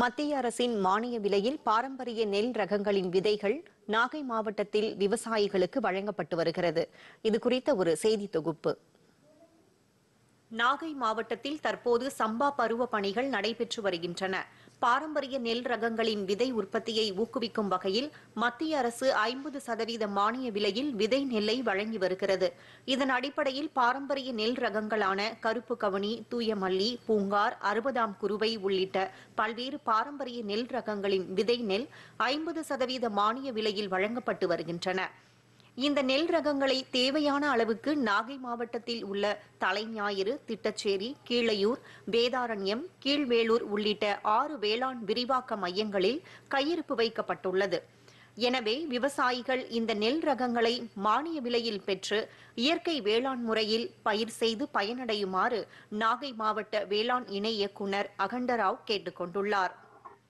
மத்திய அரசின் மானிய விலையில் பாரம்பரிய நெல் ரகங்களின் விதைகள் நாகை மாவட்டத்தில் விவசாயிகளுக்கு வழங்கப்பட்டு வருகிறது. இது குறித்த ஒரு செய்தி தொகுப்பு. நாகை மாவட்டத்தில் தற்போது சம்பா பருவ பணிகள் நடைபெற்று வருகின்றன. பாரம்பரிய நெல் ரகங்களின் விதை உற்பத்தியை ஊக்குவிக்கும் வகையில் மத்திய அரசு ஐம்பது சதவீத மானிய விலையில் விதை நெல்லை வழங்கி வருகிறது. இதன் அடிப்படையில் பாரம்பரிய நெல் ரகங்களான கருப்பு கவனி தூயமல்லி பூங்கார் அறுபதாம் குருவை உள்ளிட்ட பல்வேறு பாரம்பரிய நெல் ரகங்களின் விதை நெல் ஐம்பது சதவீத மானிய விலையில் வழங்கப்பட்டு வருகின்றன. இந்த நெல் ரகங்களை தேவையான அளவுக்கு நாகை மாவட்டத்தில் உள்ள தலைஞாயிறு திட்டச்சேரி கீழையூர் வேதாரண்யம் கீழ்வேலூர் உள்ளிட்ட ஆறு வேளாண் விரிவாக்க மையங்களில் கையிருப்பு வைக்கப்பட்டுள்ளது. எனவே விவசாயிகள் இந்த நெல் ரகங்களை மானிய விலையில் பெற்று இயற்கை வேளாண் முறையில் பயிர் செய்து பயனடையுமாறு நாகை மாவட்ட வேளாண் இணை இயக்குநர் அகண்டராவ் கேட்டுக் கொண்டுள்ளார்